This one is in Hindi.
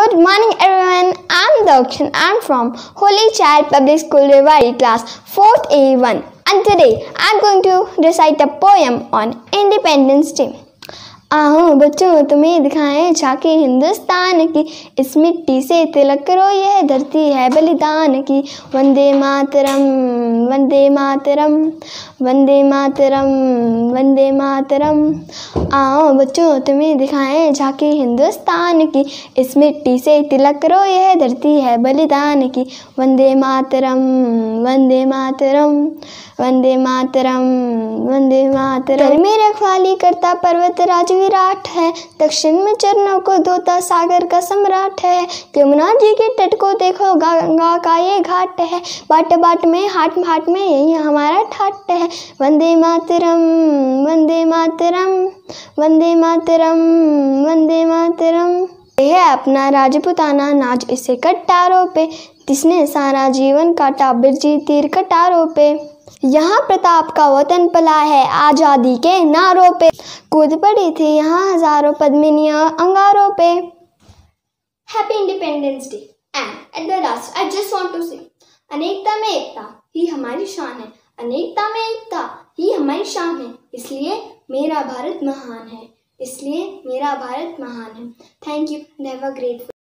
Good morning, everyone. I'm Dakshin. I'm from Holy Child Public School Rewari class 4th A1. And today I'm going to recite a poem on Independence Day. आओ बच्चों, तुम्हें दिखाएँ झांकी हिंदुस्तान की। इस मिट्टी से तिलक करो यह धरती है बलिदान की। वंदे मातरम वंदे मातरम वंदे मातरम वंदे मातरम। आओ बच्चों, तुम्हें दिखाएँ झांकी हिंदुस्तान की। इस मिट्टी से तिलक करो यह धरती है बलिदान की। वंदे मातरम वंदे मातरम वंदे मातरम वंदे मातरम। में रखवाली करता पर्वत राज विराट है। दक्षिण में चरणों को धोता सागर का सम्राट है। यमुना जी के तट को देखो गंगा का ये घाट है। बाट बाट में, हाट हाट में यही हमारा ठाट है। वंदे मातरम वंदे मातरम वंदे मातरम वंदे मातरम। ये है अपना राजपुताना नाच। इसे कट्टारों पे जिसने सारा जीवन काटा बिरजी तीर कटारों पे। यहाँ प्रताप का वतन पला है, आज़ादी के नारों पे। कूद पड़ी थी यहाँ हज़ारों पद्मिनियाँ अंगारों पे। Happy independence day and at the last I just want to say अनेकता में एकता ही हमारी शान है। अनेकता में एकता ही हमारी शान है। इसलिए मेरा भारत महान है। इसलिए मेरा भारत महान है। Thank you have a great